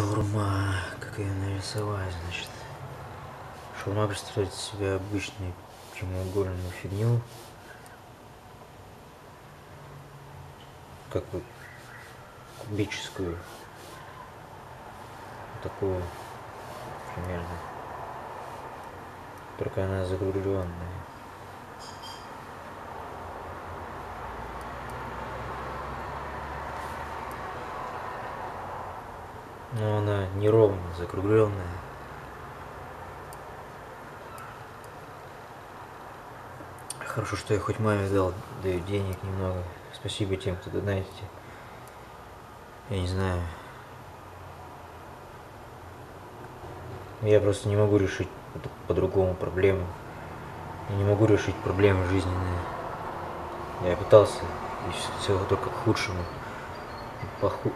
Шаурма. Как ее нарисовать, значит. Шаурма представляет из себя обычную прямоугольную фигню. Как бы кубическую. Такую примерно. Только она закругленная. Но она неровная, закругленная. Хорошо, что я хоть маме дал, даю денег немного. Спасибо тем, кто донатите. Я не знаю. Я просто не могу решить по-другому проблему. Я не могу решить проблемы жизненные. Я пытался, и все только к худшему. Поху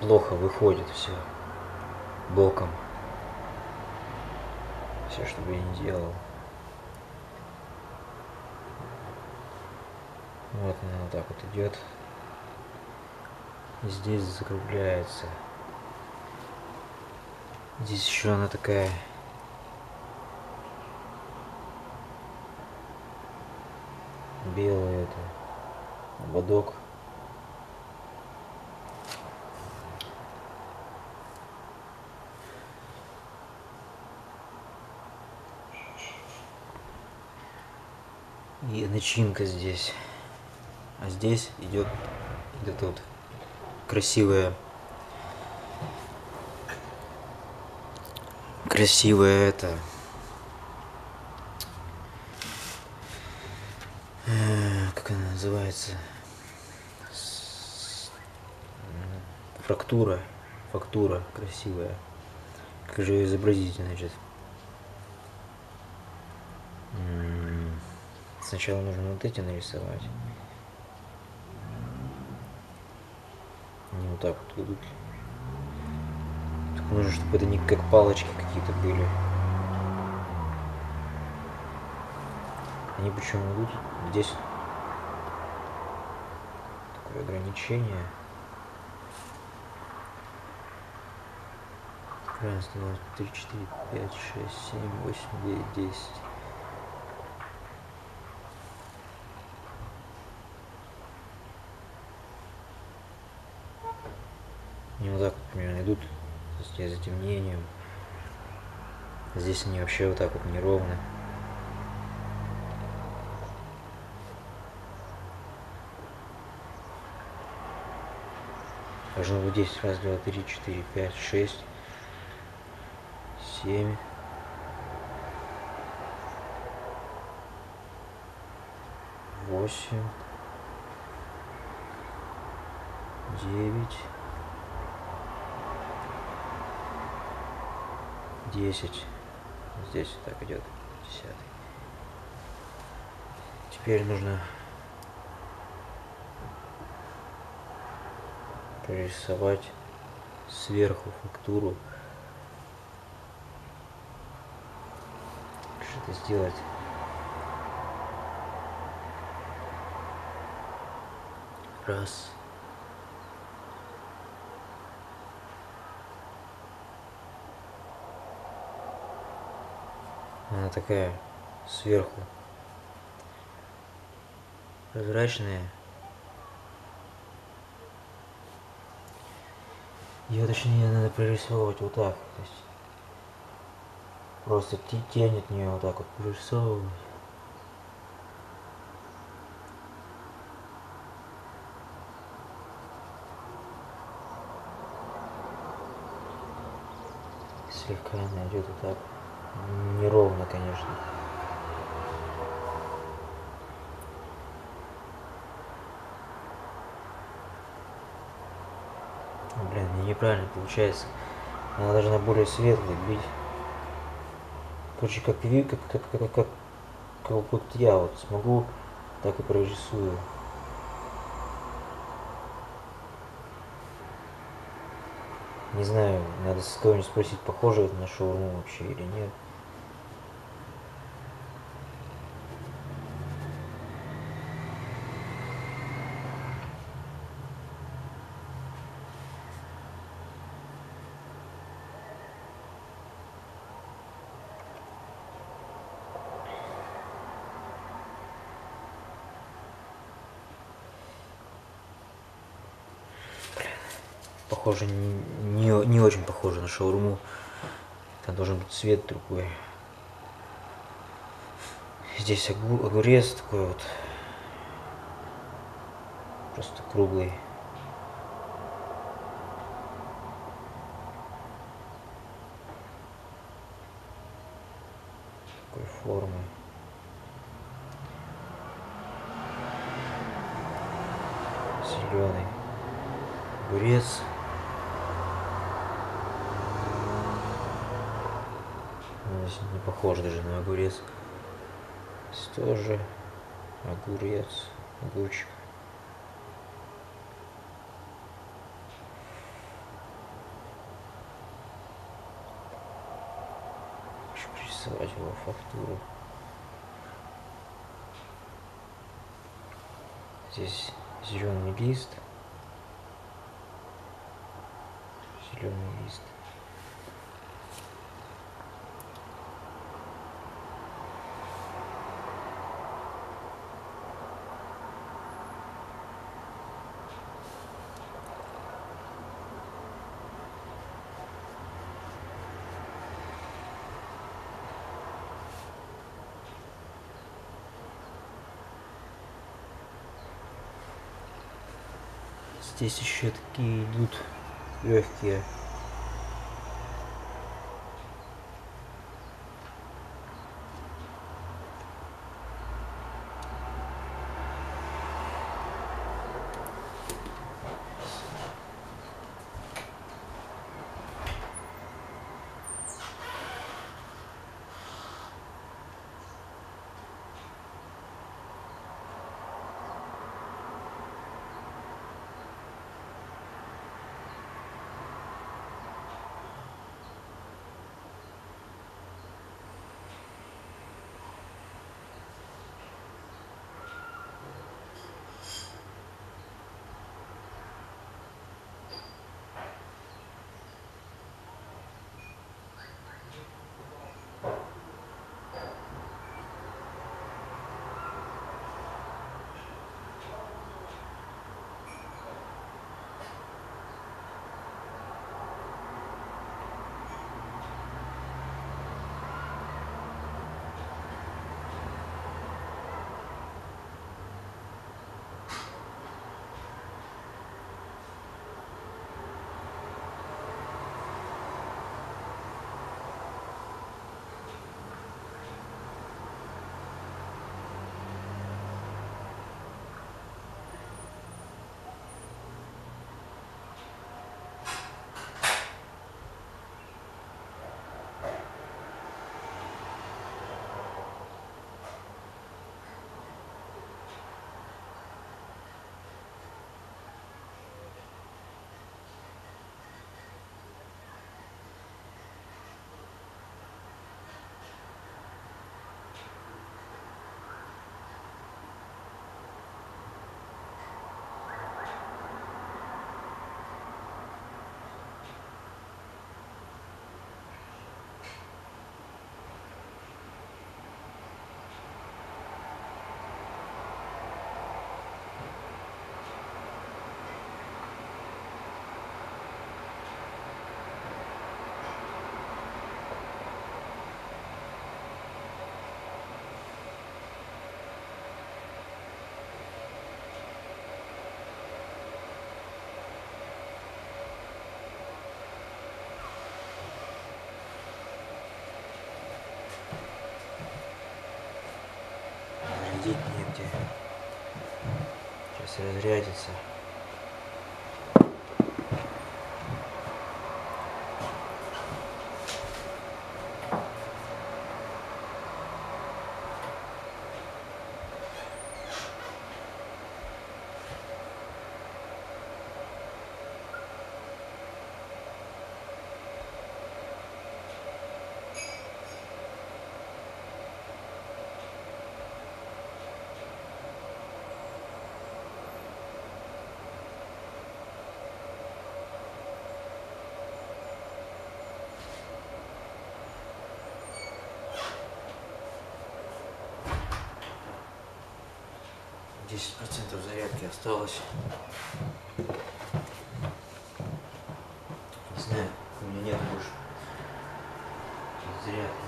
плохо выходит все боком. Все, что бы я ни делал. Вот она вот так вот идет. И здесь закругляется. Здесь еще она такая белая это ободок и начинка здесь. А здесь идет, идет вот красивая, красивая это, э, как она называется, фрактура, фактура красивая. Как же ее изобразить, значит? Сначала нужно вот эти нарисовать. Они вот так вот идут. Так нужно, чтобы это не как палочки какие-то были. Они почему идут? Здесь такое ограничение. Раз, два, три, четыре, пять, шесть, семь, восемь, девять, десять. Они вот так вот примерно идут с затемнением. Здесь они вообще вот так вот неровны. Должно быть здесь раз, два, три, четыре, пять, шесть, семь. Восемь. Девять. Десять. Здесь так идет десятый. Теперь нужно прорисовать сверху фактуру. Что это сделать? Раз. Она такая сверху прозрачная. Ее точнее надо прорисовывать вот так. То есть просто тень от нее вот так вот прорисовывать. Слегка она идет вот так неровно, конечно. Блин, неправильно получается. Она должна более светлой быть. Короче, как, как, как, как, как, как вот я вот смогу, так и прорисую. Не знаю, надо с кого-нибудь спросить, похоже это на шаурму вообще или нет. Похоже, не, не, не очень похоже на шаурму. Там должен быть цвет другой. Здесь огурец такой вот. Просто круглый. Такой формы. Зеленый огурец. Здесь не похож даже на огурец. Здесь тоже огурец, огурчик. Хочу пририсовать его фактуру. Здесь зеленый лист. Зеленый лист. Здесь еще такие идут легкие Сейчас разрядится. Десять процентов зарядки осталось. знаю, у меня нет больше зарядки.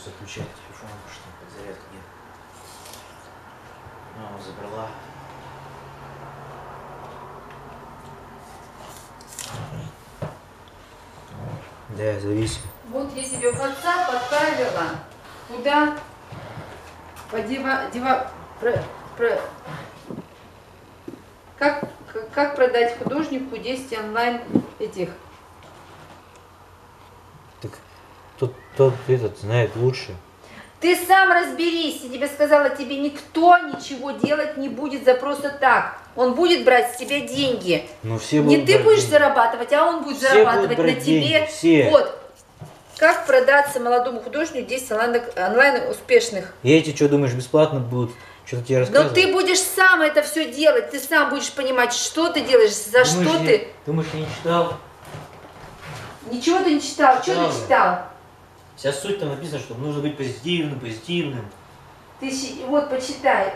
Придется отключать телефон, потому что подзарядки нет. Мама забрала. Да, зависим. Вот я тебе в WhatsApp отправила. Куда? Подева, дева, про, про, как- как продать художнику 10 онлайн этих? Так тот, тот этот знает лучше. Ты сам разберись, я тебе сказала, тебе никто ничего делать не будет за просто так. Он будет брать с тебя деньги. Но все Не будут ты брать будешь деньги. зарабатывать, а он будет Все зарабатывать будут на тебе. деньги, все. Вот. Как продаться молодому художнику 10 онлайн, онлайн успешных? И эти, что думаешь, бесплатно будут? Что-то тебе Но рассказывают? ты будешь сам это все делать, ты сам будешь понимать, что ты делаешь, за Думаешь, что я- ты. Думаешь, я не читал? Ничего ты не читал, что Читал ты я. читал? Вся суть там написано, что нужно быть позитивным, позитивным. Ты вот почитай.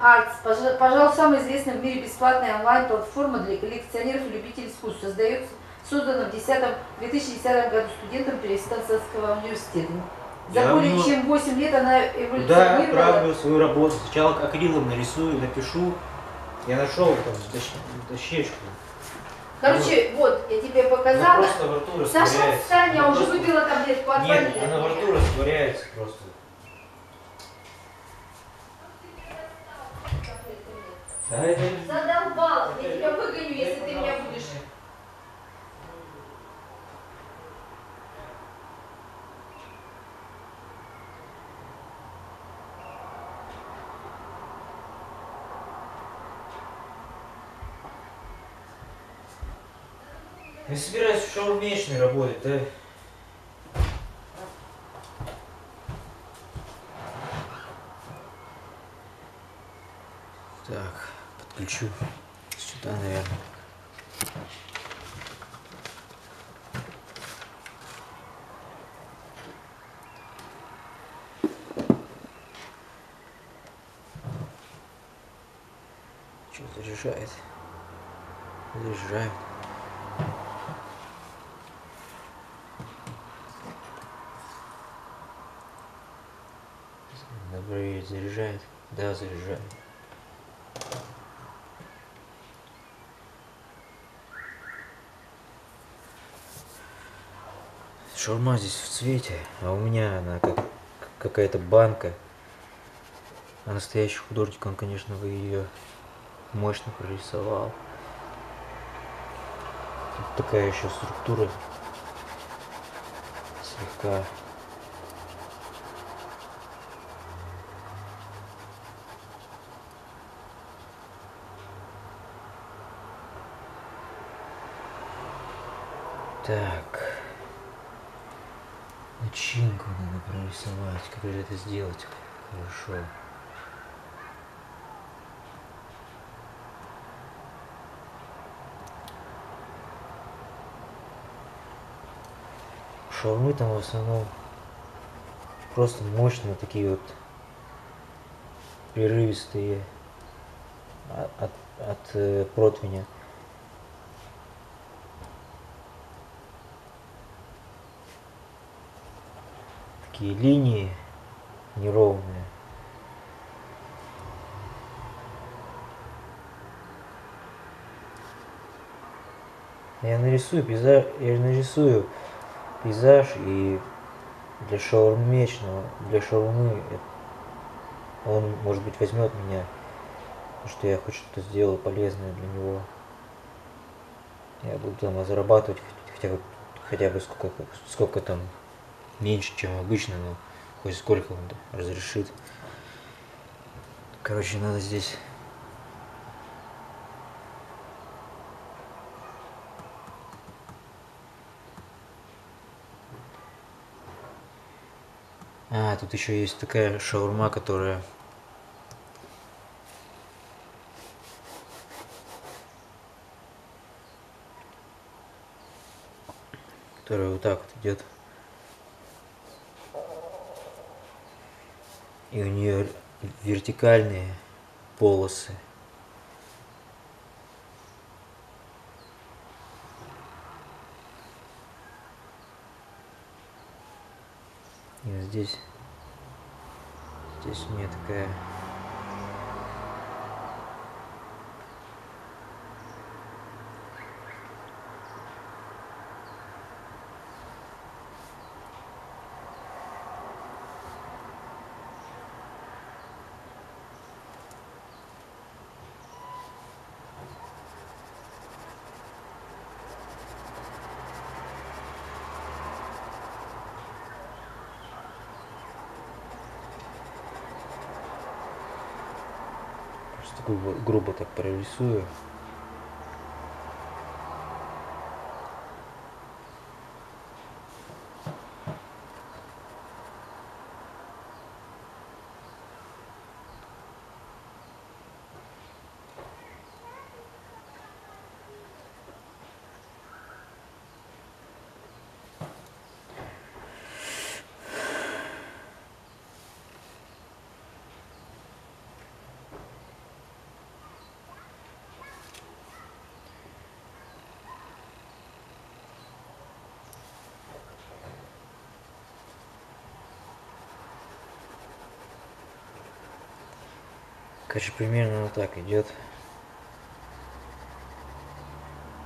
Артс, пожа- пожалуй, самая известная в мире бесплатная онлайн-платформа для коллекционеров и любителей искусств. Создается, создана в 10 2010 году студентом Перестанцевского университета. За Я более много- чем 8 лет она эволюционировала. отправлю свою работу? Сначала акрилом нарисую, напишу. Я нашел там дощ- дощечку. Короче, вот, я тебе Она показала. просто во рту Саша, растворяется. отстань, я Она уже просто- выпила таблетку, отвали. Нет, она во рту растворяется просто. Да это... Задолбал, я тебя выгоню, если ты меня будешь. Я собираюсь в шаурмечной работать, да? Так, подключу сюда, наверное. Что заряжает? Заряжает. Шаурма здесь в цвете, а у меня она как какая-то банка. А настоящий художник, он, конечно, бы ее мощно прорисовал. Тут такая еще структура слегка Так. Начинку надо прорисовать. Как же это сделать? Хорошо. Шаурмы там в основном просто мощные такие вот прерывистые от, от, от, э, противня. Такие линии неровные. Я нарисую пейзаж, я нарисую пейзаж и для шаурмечного, для шаурмы он, может быть, возьмет меня, потому что я хоть что-то сделал полезное для него. Я буду там зарабатывать хотя бы, хотя бы сколько, сколько там меньше, чем обычно, но хоть сколько он разрешит. Короче, надо здесь... А, тут еще есть такая шаурма, которая которая вот так вот идет. И у нее вертикальные полосы. И здесь, здесь у меня такая грубо, грубо так прорисую. Короче, примерно вот так идет.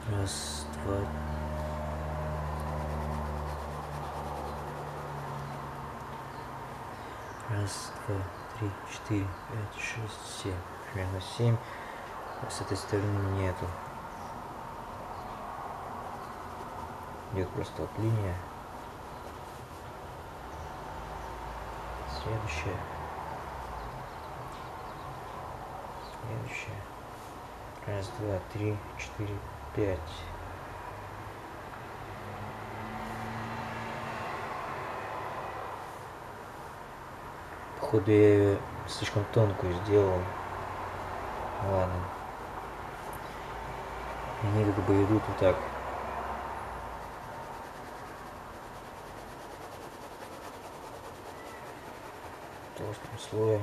Раз, два. Раз, два, три, четыре, пять, шесть, семь. Примерно семь. А с этой стороны нету. Идет просто вот линия. Следующая. Раз, два, три, четыре, пять. Походу я ее слишком тонкую сделал. Ладно. Они как бы идут вот так. Толстым слоем.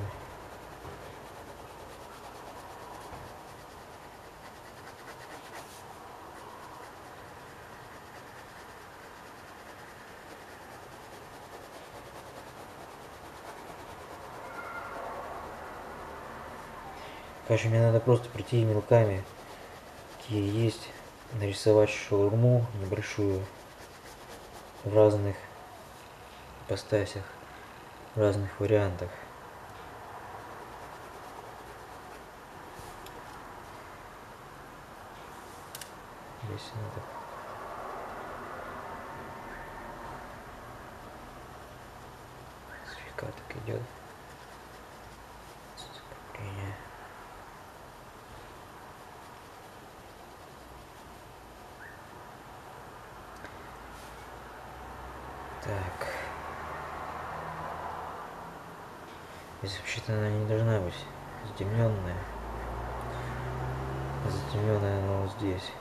Короче, мне надо просто прийти мелками, какие есть, нарисовать шаурму небольшую в разных ипостасях, в разных вариантах. Здесь надо слегка так идет. Закругление. Так. Здесь вообще-то она не должна быть затемненная. Затемненная она вот здесь.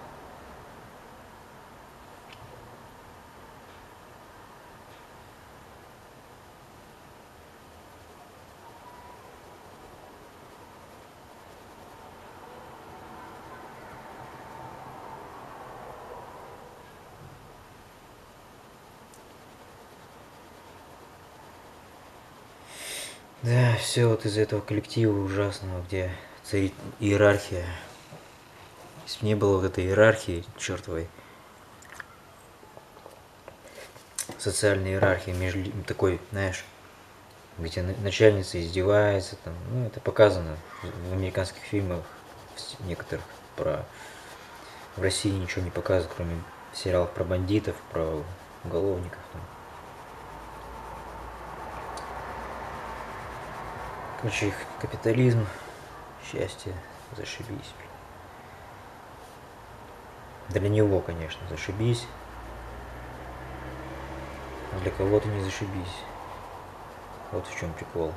Да, все вот из этого коллектива ужасного, где царит иерархия. Если бы не было вот этой иерархии чертовой, социальной иерархии между такой, знаешь, где на- начальница издевается, там, ну, это показано в в американских фильмах с- некоторых про в России ничего не показывают, кроме сериалов про бандитов, про уголовников. Там. Их капитализм, счастье, зашибись. Для него, конечно, зашибись. А для кого-то не зашибись. Вот в чем прикол.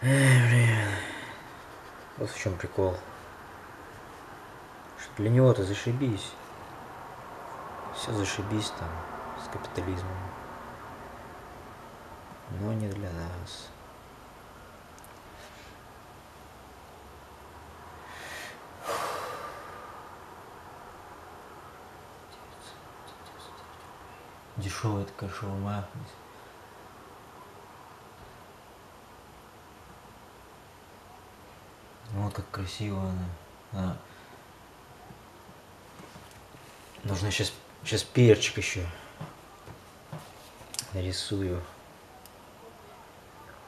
Эх, блин. Вот в чем прикол. Что для него-то зашибись. Все зашибись там с капитализмом. Но не для нас. Дешевая такая шаурма. Вот как красиво она. А. Нужно сейчас, сейчас перчик еще нарисую.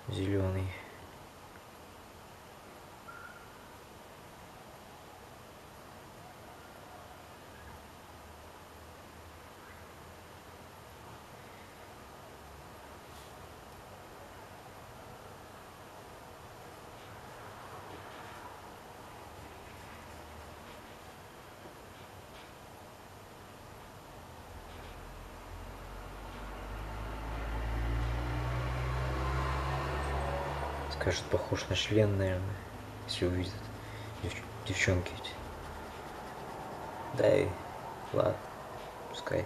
Зеленый. Скажет, похож на член, наверное, если увидят девч- девчонки эти. Да и ладно, пускай.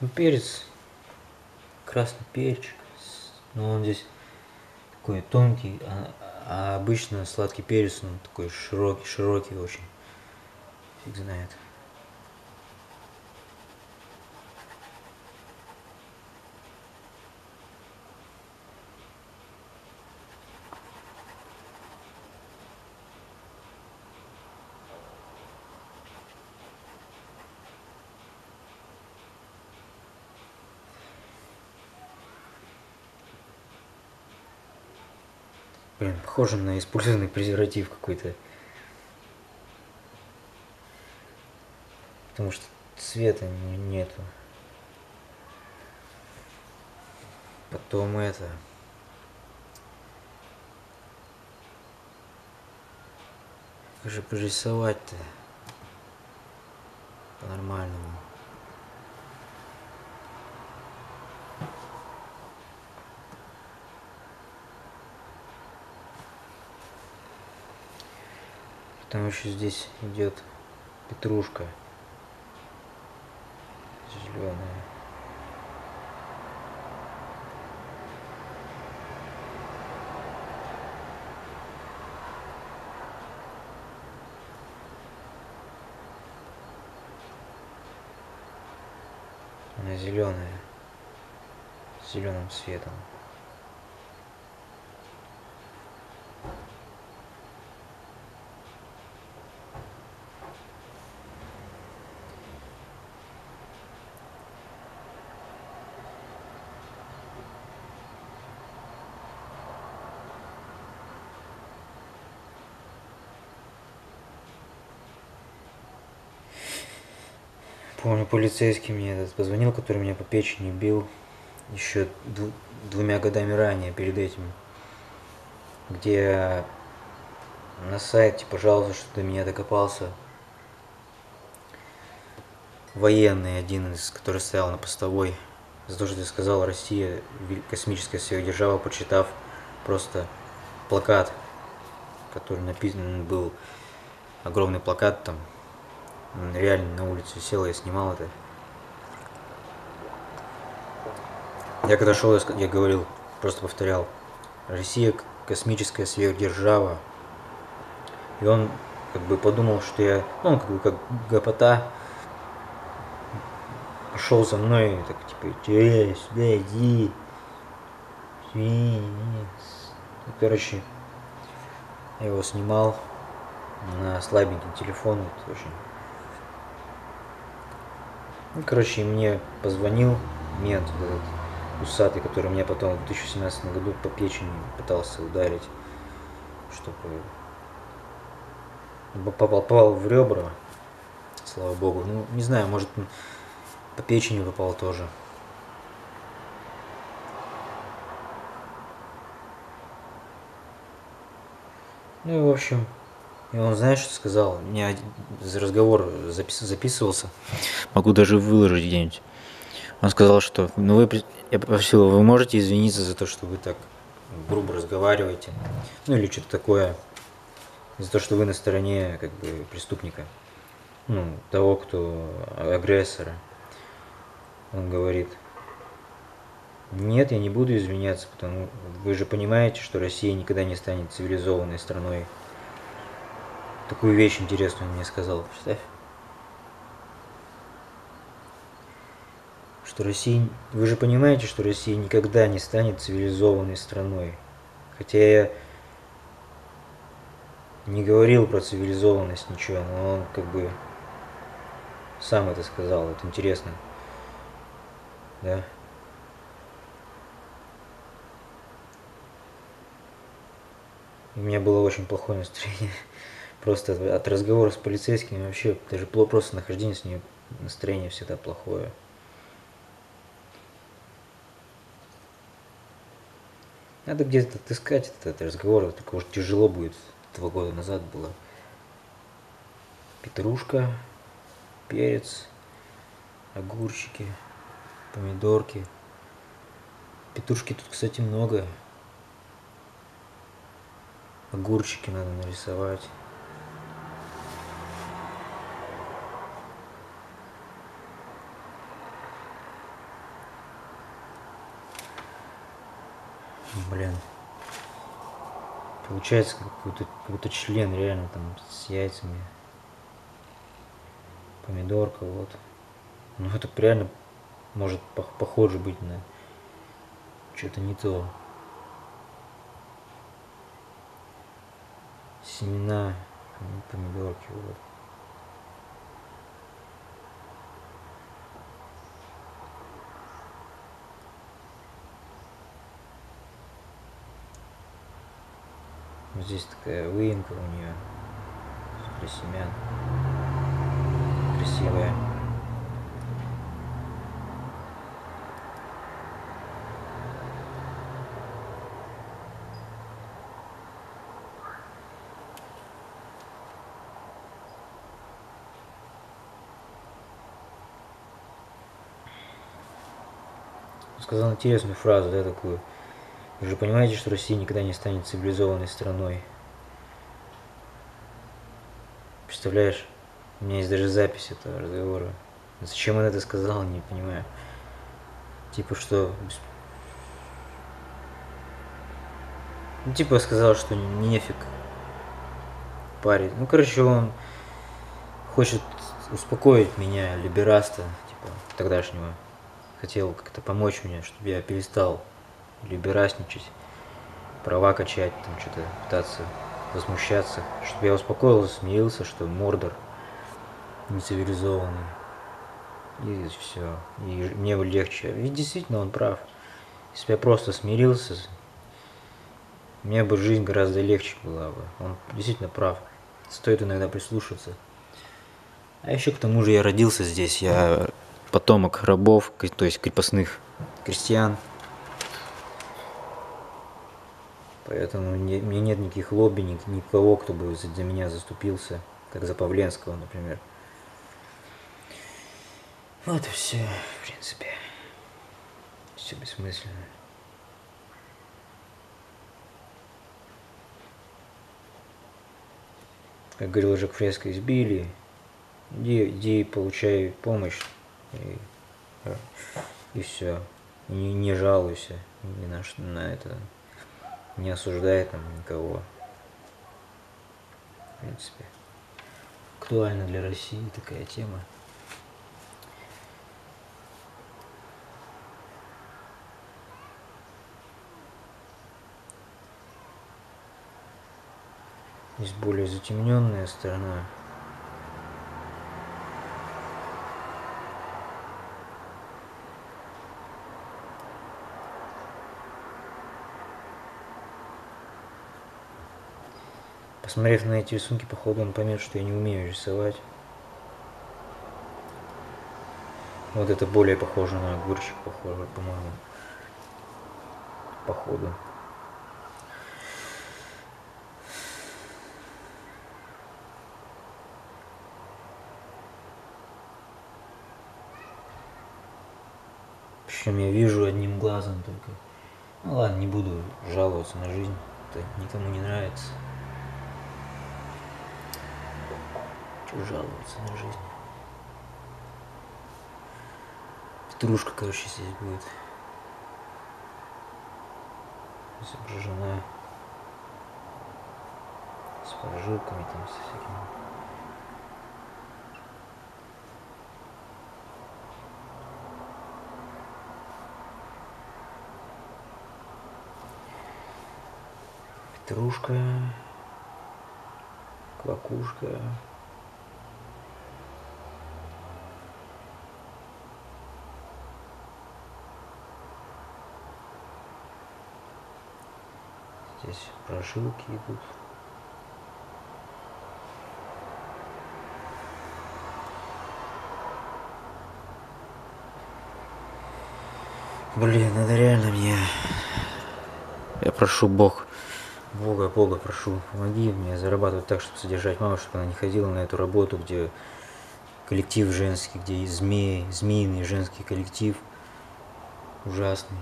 Ну, перец, красный перчик, но он здесь такой тонкий, а, а обычно сладкий перец, он такой широкий, широкий очень. Фиг знает. Блин, похоже на использованный презерватив какой-то. Потому что цвета не- нету. Потом это. Как же порисовать-то? По-нормальному. Там еще здесь идет петрушка зеленая. Она зеленая, с зеленым цветом. Помню, полицейский мне этот позвонил, который меня по печени бил еще дву- двумя годами ранее, перед этим. Где на сайте, пожалуйста, что до меня докопался военный один из, который стоял на постовой. За то, что ты сказал, Россия космическая сверхдержава, почитав просто плакат, который написан был, огромный плакат там, Реально на улице сел, я снимал это. Я когда шел, я, говорил, просто повторял. Россия космическая сверхдержава. И он как бы подумал, что я, ну, он как бы как гопота, пошел за мной, и так типа, «Э, сюда иди. Ну, Короче, я его снимал на слабенький телефон, вот очень ну, короче, мне позвонил мент вот этот усатый, который меня потом в 2017 году по печени пытался ударить, чтобы попал, попал в ребра, слава богу. Ну, не знаю, может, по печени попал тоже. Ну и в общем, и он, знаешь, что сказал? Один разговор запис- записывался. Могу даже выложить где-нибудь. Он сказал, что ну вы, я попросил, вы можете извиниться за то, что вы так грубо разговариваете, ну или что-то такое, за то, что вы на стороне как бы преступника, ну того, кто агрессора. Он говорит, нет, я не буду извиняться, потому вы же понимаете, что Россия никогда не станет цивилизованной страной. Такую вещь интересную мне сказал, представь. Что Россия... Вы же понимаете, что Россия никогда не станет цивилизованной страной. Хотя я не говорил про цивилизованность ничего, но он как бы сам это сказал. Это интересно. Да. У меня было очень плохое настроение. Просто от, разговора с полицейскими вообще даже просто нахождение с ними настроение всегда плохое. Надо где-то отыскать этот, этот разговор, только уж тяжело будет. Два года назад было. Петрушка, перец, огурчики, помидорки. Петрушки тут, кстати, много. Огурчики надо нарисовать. Блин. Получается как какой-то какой-то член реально там с яйцами. Помидорка, вот. Ну это реально может пох- похоже быть на что-то не то. Семена, пом- помидорки, вот. Вот Здесь такая выемка у нее для семян. Красивая. Сказал интересную фразу, да, такую. Вы же понимаете, что Россия никогда не станет цивилизованной страной. Представляешь? У меня есть даже запись этого разговора. Зачем он это сказал, не понимаю. Типа что... Ну, типа сказал, что нефиг парить. Ну, короче, он хочет успокоить меня, либераста, типа, тогдашнего. Хотел как-то помочь мне, чтобы я перестал либерасничать, права качать, там что-то пытаться возмущаться, чтобы я успокоился, смирился, что Мордор нецивилизованный. И все. И мне легче. Ведь действительно он прав. Если бы я просто смирился, мне бы жизнь гораздо легче была бы. Он действительно прав. Стоит иногда прислушаться. А еще к тому же я родился здесь. Я потомок рабов, то есть крепостных крестьян. Поэтому не- мне нет никаких лобби, ни- никого, кто бы за за меня заступился, как за Павленского, например. Вот и все, в принципе. Все бессмысленно. Как говорил Жак Фреско, избили, иди, иди получай помощь, и, и все. Не, не жалуйся ни на, на это, не осуждай там никого. В принципе, актуальна для России такая тема. Есть более затемненная сторона. Посмотрев на эти рисунки, походу он поймет, что я не умею рисовать. Вот это более похоже на огурчик, похоже, по-моему. Походу. Причем я вижу одним глазом только. Ну ладно, не буду жаловаться на жизнь. Это никому не нравится. Че жаловаться на жизнь? Петрушка, короче, здесь будет. Изображена с прожилками там, со всякими. Петрушка, квакушка. Здесь прожилки идут. Блин, надо реально мне... Я прошу Бог, Бога, Бога прошу, помоги мне зарабатывать так, чтобы содержать маму, чтобы она не ходила на эту работу, где коллектив женский, где и змеи, змеиный женский коллектив ужасный.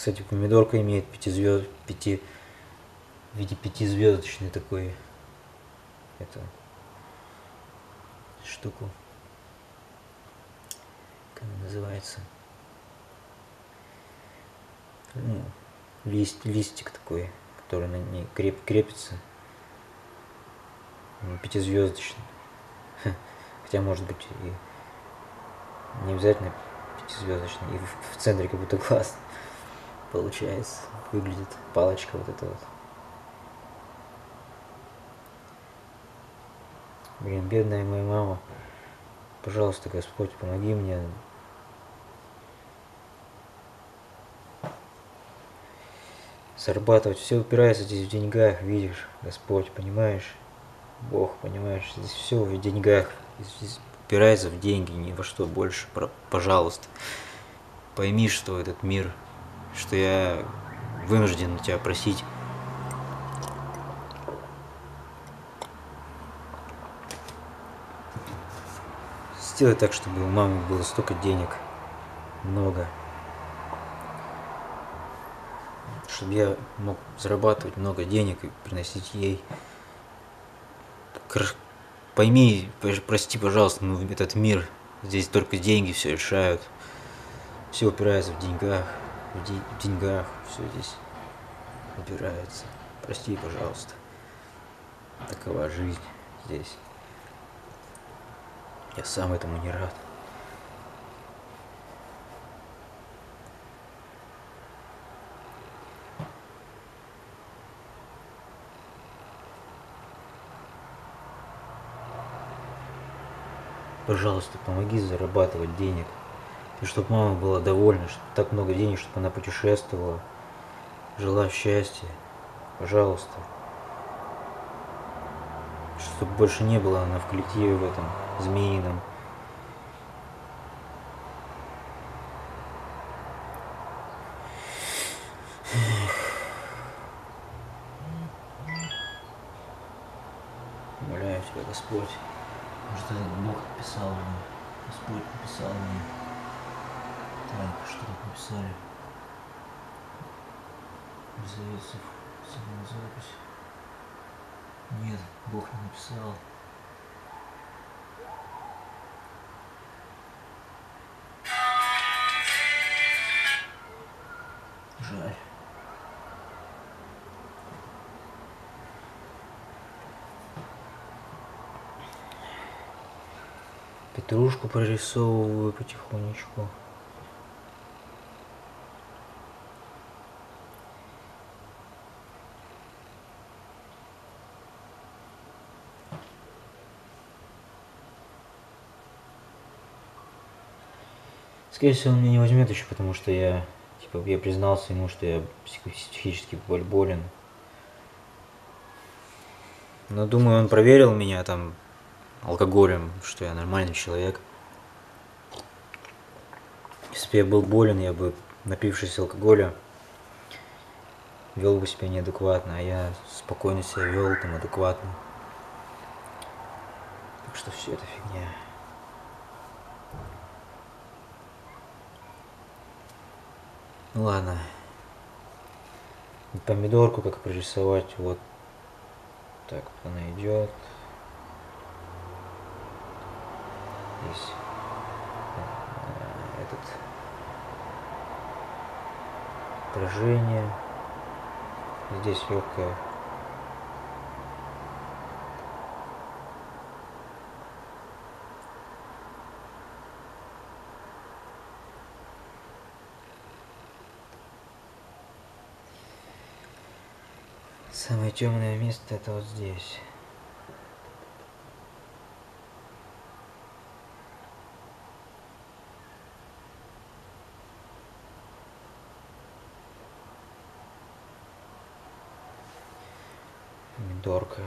Кстати, помидорка имеет пятизвезд... пяти... в виде пятизвездочный такой это штуку. Как она называется? Ну, лист, листик такой, который на ней креп, крепится. Он Пятизвездочный. Хотя может быть и не обязательно пятизвездочный. И в, в центре как будто глаз получается. Выглядит палочка вот эта вот. Блин, бедная моя мама. Пожалуйста, Господь, помоги мне. Зарабатывать. Все упирается здесь в деньгах, видишь, Господь, понимаешь? Бог, понимаешь, здесь все в деньгах. Здесь упирается в деньги, ни во что больше. Пожалуйста. Пойми, что этот мир, что я вынужден тебя просить Сделай так, чтобы у мамы было столько денег. Много. Чтобы я мог зарабатывать много денег и приносить ей. Пойми, прости, пожалуйста, но этот мир, здесь только деньги все решают. Все упирается в деньгах. Де- в деньгах все здесь упирается. Прости, пожалуйста. Такова жизнь здесь. Я сам этому не рад. Пожалуйста, помоги зарабатывать денег. И чтобы мама была довольна, чтобы так много денег, чтобы она путешествовала, жила в счастье. Пожалуйста. Чтобы больше не было она в коллективе в этом змеином. Умоляю тебя, Господь. Может, этот Бог написал мне. Господь написал мне. Так, что тут написали? Зайцев, запись. Нет, Бог не написал. Жаль. Петрушку прорисовываю потихонечку. Скорее всего, он меня не возьмет еще, потому что я, типа, я признался ему, что я психически болен. Но думаю, он проверил меня там алкоголем, что я нормальный человек. Если бы я был болен, я бы, напившись алкоголя, вел бы себя неадекватно, а я спокойно себя вел там адекватно. Так что все это фигня. Ну ладно. Помидорку как прорисовать. Вот так вот она идет. Здесь э, этот отражение. Здесь легкая темное место это вот здесь. Помидорка.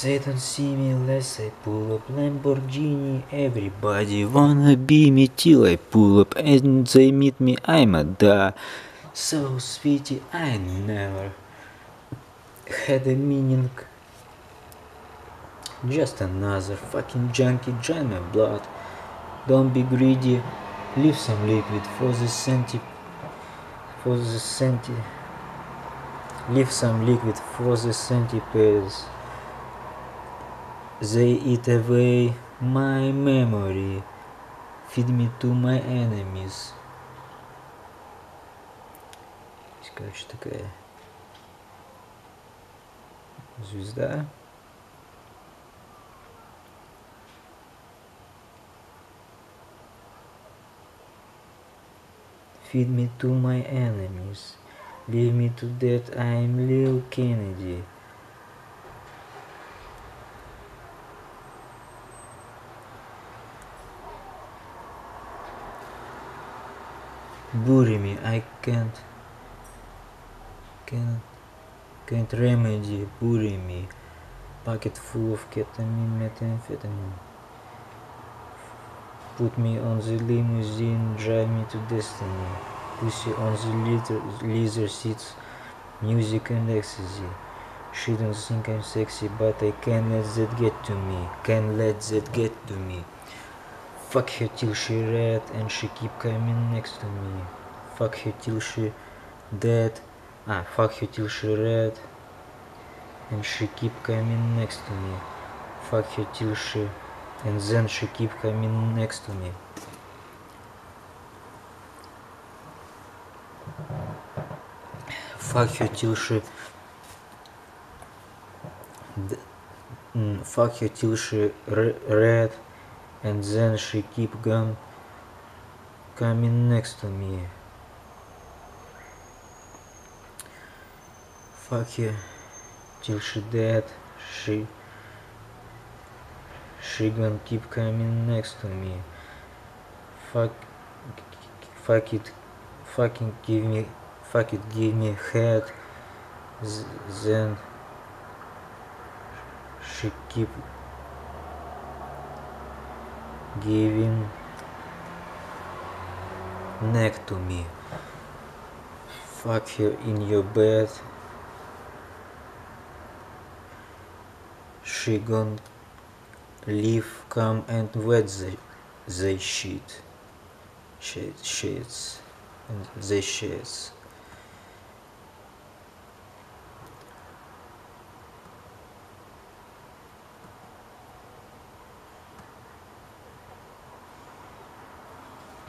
Say don't see me unless I pull up Lamborghini Everybody wanna be me till I pull up and they meet me I'm a da. So sweetie I never had a meaning. Just another fucking junkie drain my blood. Don't be greedy Leave some liquid for the centi For the centi Leave some liquid for the centipedes they eat away my memory, feed me to my enemies. Здесь, короче, такая звезда. Feed me to my enemies. Leave me to death, I'm Lil Kennedy. Bury me, I can't, can't, can't remedy, bury me. Pocket full of ketamine, methamphetamine. Put me on the limousine, drive me to destiny. Pussy on the leather, leather seats, music and ecstasy. She don't think I'm sexy, but I can't let that get to me. Can't let that get to me. Fuck her till she red and she keep coming next to me. Fuck her till she dead. Ah, fuck her till she red and she keep coming next to me. Fuck her till she and then she keep coming next to me. Fuck her till she mm, fuck her till she re- red and then she keep gun coming next to me. Fuck you till she dead. She she gonna keep coming next to me. Fuck fuck it fucking give me fuck it give me head Z- then she keep giving neck to me. Fuck you in your bed. She gon' leave, come and wet the, the shit. Shit, shits. And the shits.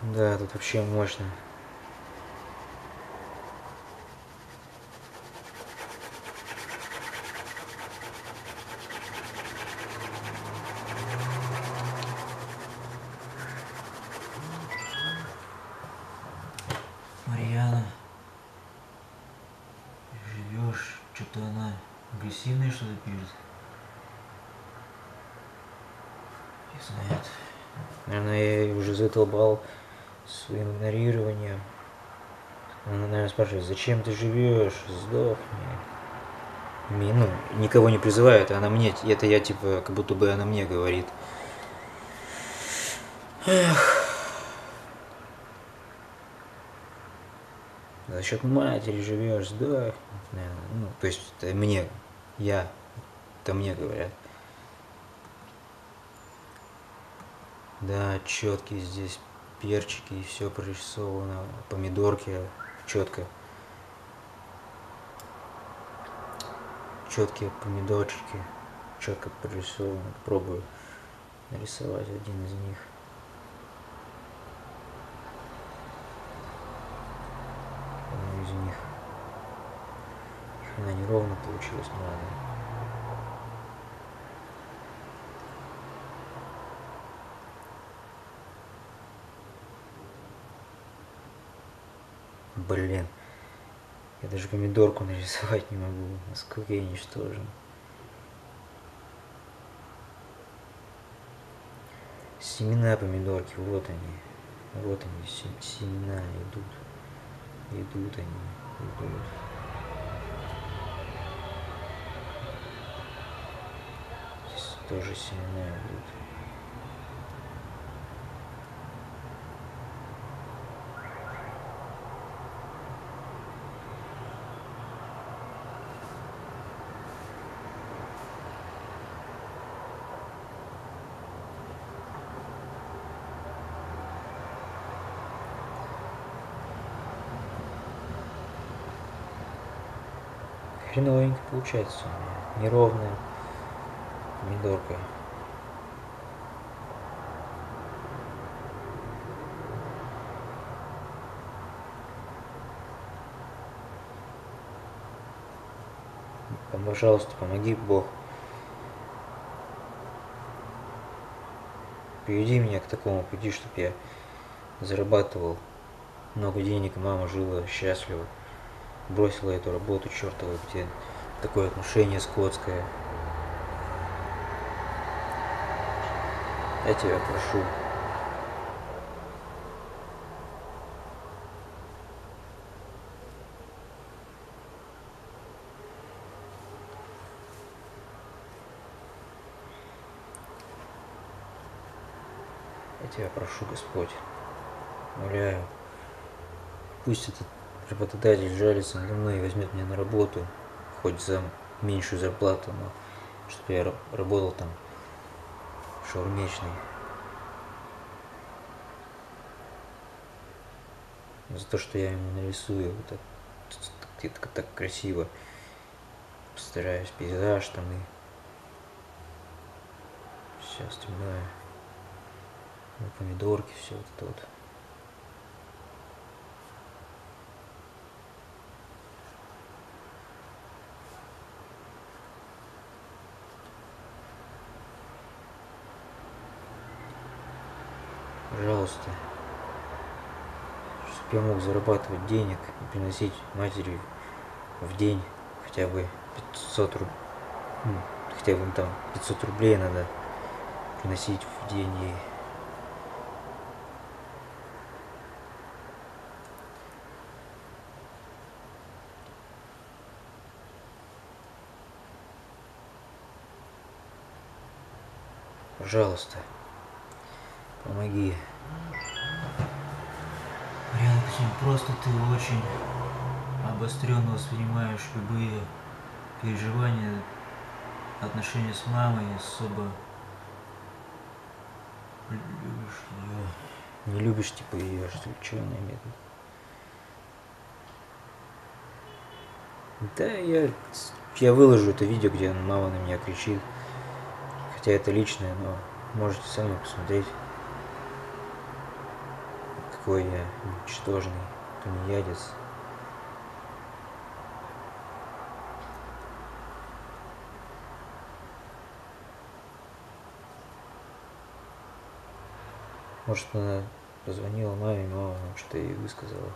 Да, тут вообще мощно. Марьяна, живешь, что-то она агрессивная что-то пишет. Не знает. Наверное, я уже задолбал своим игнорированием. Она, наверное, спрашивает, зачем ты живешь? Сдохни. Ми- Ну, никого не призывает, а она мне, это я типа, как будто бы она мне говорит. За счет матери живешь. Наверное, Ну, то есть это мне, я, это мне говорят. Да, четкие здесь перчики и все прорисовано, помидорки четко. Четкие помидорчики, четко прорисованы. Пробую нарисовать один из них. Одну из них. Она неровно получилась, но ладно. Блин. Я даже помидорку нарисовать не могу. Насколько я ничтожен. Семена помидорки, вот они. Вот они, се- семена идут. Идут они, идут. Здесь тоже семена идут. Хреновенько получается у меня. Неровная помидорка. Пожалуйста, помоги Бог. Приведи меня к такому пути, чтобы я зарабатывал много денег, мама жила счастливо. Бросила эту работу чертову, где такое отношение скотское. Я тебя прошу. Я тебя прошу, Господь, умоляю, пусть этот работодатель жалится надо мной и возьмет меня на работу, хоть за меньшую зарплату, но чтобы я ра- работал там шаурмечный. За то, что я ему нарисую вот так, так, так, так красиво. Постараюсь пейзаж там и все остальное. Ну, помидорки, все вот это вот. Пожалуйста, чтобы я мог зарабатывать денег и приносить матери в день хотя бы 500 рублей, хотя бы там 500 рублей надо приносить в день ей. Пожалуйста, помоги. Кузьмина, просто ты очень обостренно воспринимаешь любые переживания, отношения с мамой, особо любишь ее. Не любишь типа ее, что ли? Что она имеет? Да, я, я выложу это видео, где мама на меня кричит. Хотя это личное, но можете сами посмотреть. Какой я ничтожный, тунеядец. Может, она позвонила маме, нам что-то ей высказала.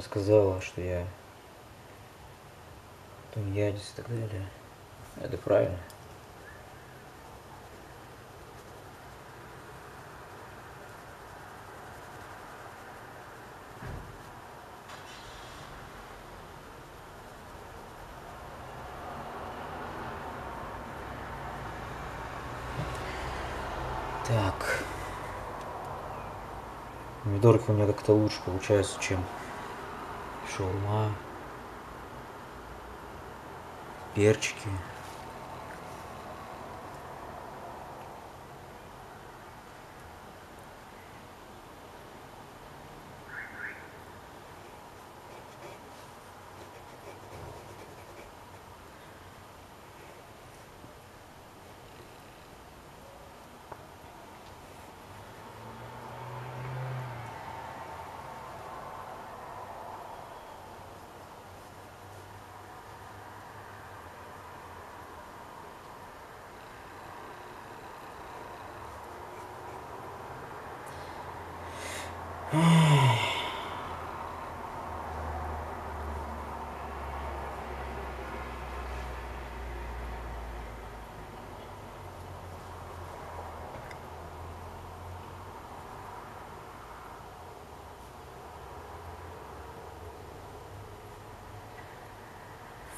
сказала, что я там ядец и так далее. Это правильно. Так. Помидорки у меня как-то лучше получаются, чем шаурма. Перчики.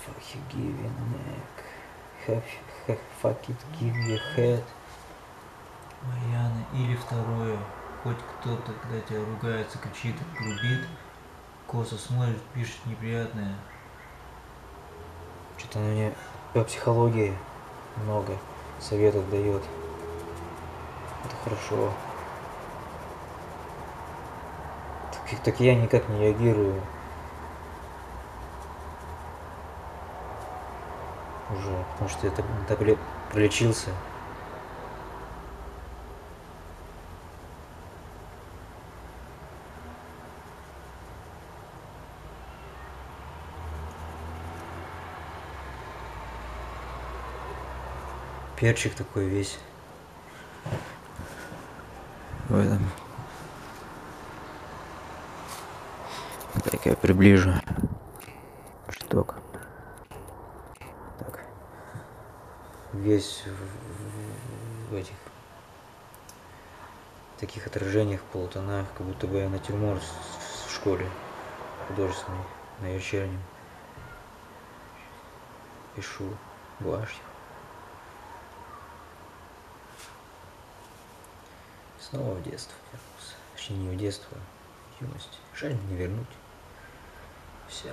Fuck you give you neck. Have, have, fuck it give you head. Марьяна. Или второе. Хоть кто-то, когда тебя ругается, кричит, грубит, косо смотрит, пишет неприятное. Что-то она мне по психологии много советов дает. Это хорошо. Так, так я никак не реагирую. Уже, потому что я так, так ле- пролечился. Перчик такой весь. В этом. Так, я приближу. Шток. Так. Весь в, в- этих таких отражениях, полутонах, как будто бы я натюрморт в школе художественной, на вечернем. Пишу гуашью. Снова в детство вернулся. Точнее, не в детство, а в юность. Жаль не вернуть. Все.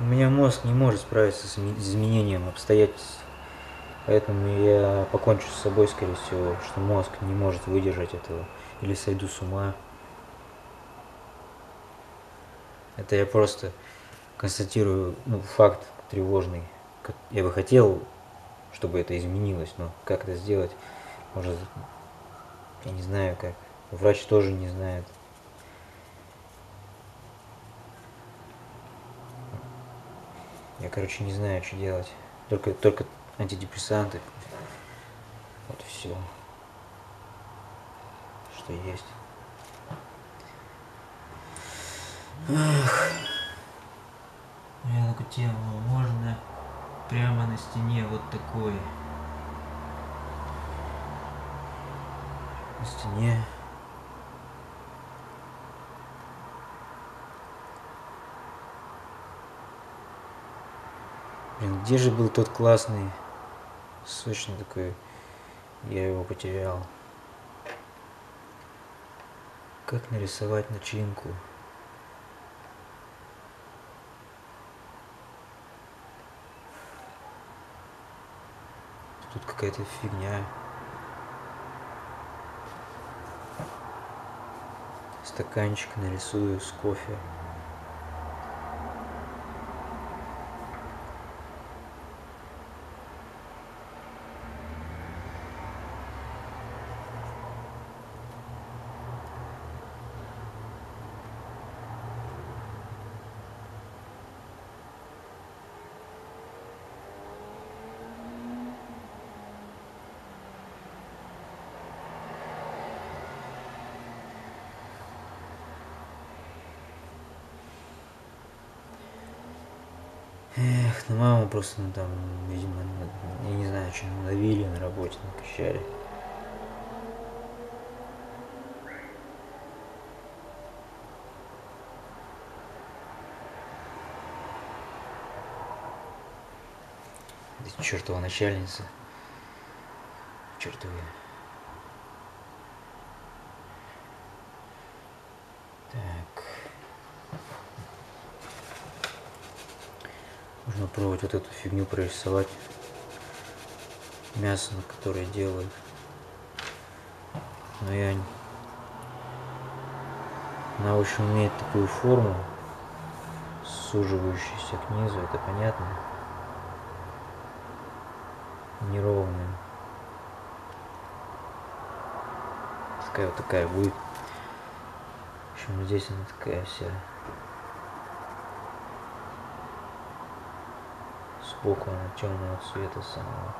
У меня мозг не может справиться с изме- изменением обстоятельств. Поэтому я покончу с собой, скорее всего, что мозг не может выдержать этого. Или сойду с ума. Это я просто констатирую ну, факт тревожный. Я бы хотел, чтобы это изменилось, но как это сделать? Может, я не знаю как. Врач тоже не знает. Я, короче, не знаю, что делать. Только, только антидепрессанты. Вот все. Что есть. Я такую тему, можно прямо на стене вот такой. На стене. Блин, где же был тот классный, сочный такой? Я его потерял. Как нарисовать начинку? Тут какая-то фигня. Стаканчик нарисую с кофе. Эх, на маму просто, ну, там, видимо, на- я не знаю, что надавили на работе, накачали. Чертова начальница. чертовы. Так. Нужно пробовать вот эту фигню прорисовать. Мясо, которое делают. Но я... Она очень имеет такую форму, суживающуюся к низу, это понятно. Неровную. Такая вот такая будет. В общем, здесь она такая вся. Она темного цвета самого.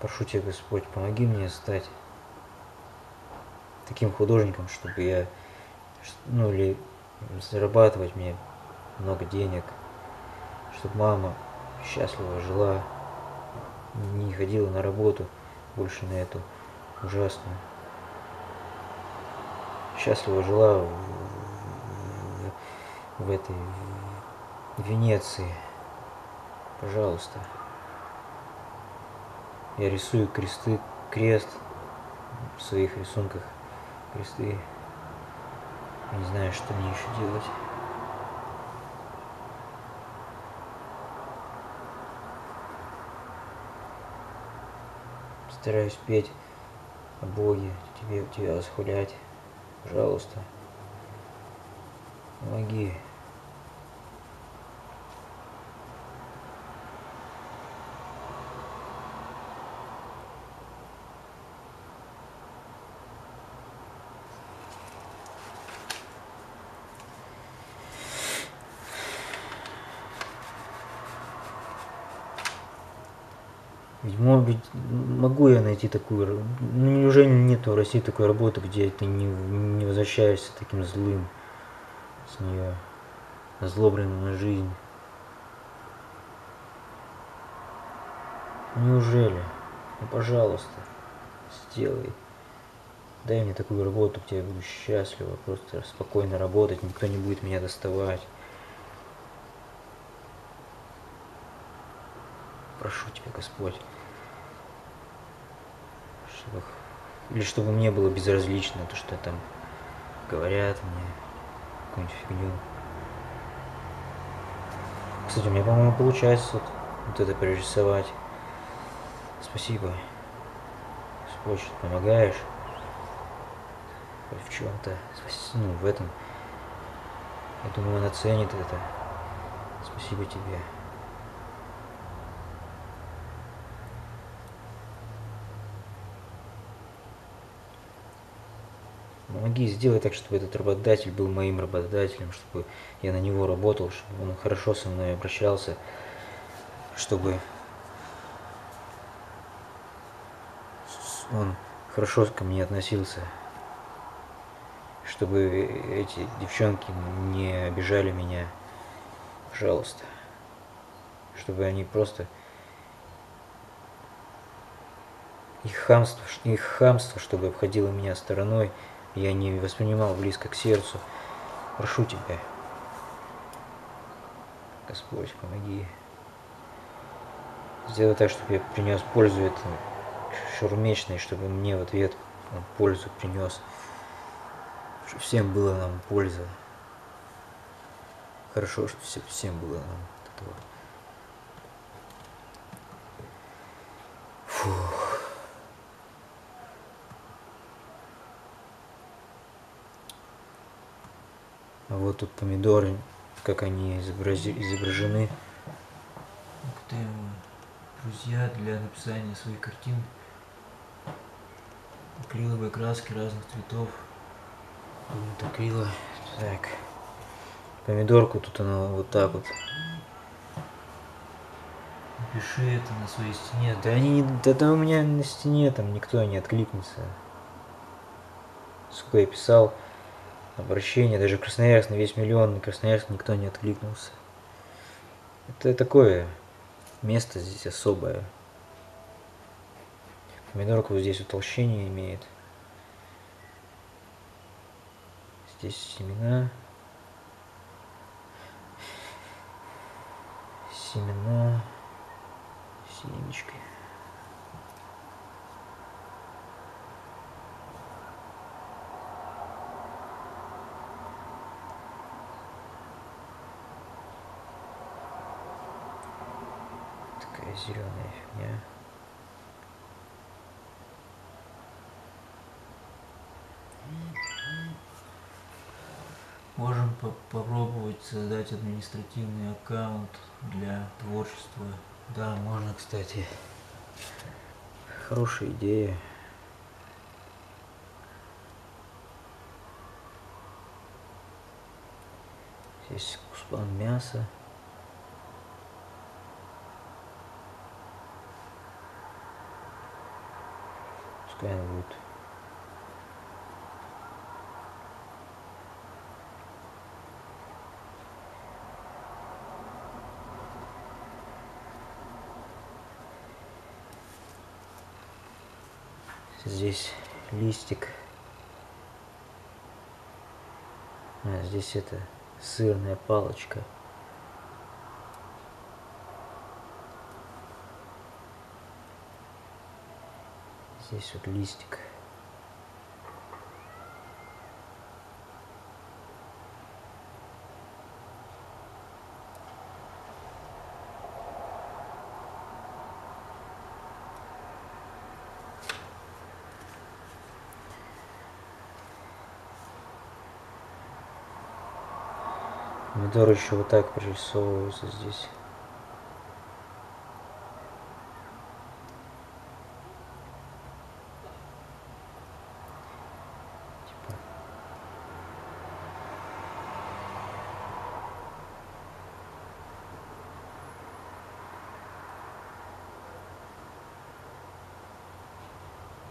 Прошу тебя, Господь, помоги мне стать таким художником, чтобы я, ну или зарабатывать мне много денег, чтобы мама счастливо жила, не ходила на работу больше на эту ужасную. Счастливо жила в, этой Венеции. Пожалуйста. Я рисую кресты, крест в своих рисунках. Кресты. Не знаю, что мне еще делать. Стараюсь петь о Боге, тебе, тебя восхвалять. Пожалуйста. Помоги. Может могу я найти такую... Ну, неужели нет в России такой работы, где ты не, не возвращаешься таким злым с нее, озлобленным на жизнь? Неужели? Ну, пожалуйста, сделай. Дай мне такую работу, где я буду счастлива, просто спокойно работать, никто не будет меня доставать. Прошу тебя, Господь. Чтобы... Или чтобы мне было безразлично то, что там говорят мне, какую-нибудь фигню. Кстати, у меня, по-моему, получается вот, вот это прорисовать. Спасибо. Что помогаешь. В чем-то. Ну, в этом. Я думаю, она ценит это. Спасибо тебе. Помоги, сделай так, чтобы этот работодатель был моим работодателем, чтобы я на него работал, чтобы он хорошо со мной обращался, чтобы он хорошо ко мне относился, чтобы эти девчонки не обижали меня, пожалуйста, чтобы они просто их хамство, их хамство, чтобы обходило меня стороной, я не воспринимал близко к сердцу. Прошу тебя, Господь, помоги. Сделай так, чтобы я принес пользу этому шурмечной, чтобы мне в ответ пользу принес. Чтобы всем было нам польза. Хорошо, что все, всем было нам этого. Фух. Вот тут помидоры, как они изображены. Друзья для написания своих картин. Акриловые краски разных цветов. Вот акрила. Так. Помидорку тут она вот так вот. Пиши это на своей стене. Да они не. Да там у меня на стене там никто не откликнется. Сколько я писал обращение, даже Красноярск на весь миллион, на Красноярск никто не откликнулся. Это такое место здесь особое. Помидорка вот здесь утолщение имеет. Здесь семена. семена семечкой. Такая зеленая фигня. Можем по- попробовать создать административный аккаунт для творчества. Да, можно, кстати. Хорошая идея. Здесь кусплан мяса. Пускай она будет. Здесь листик. А, здесь это сырная палочка. Здесь вот листик. Помидоры еще вот так прорисовываются здесь.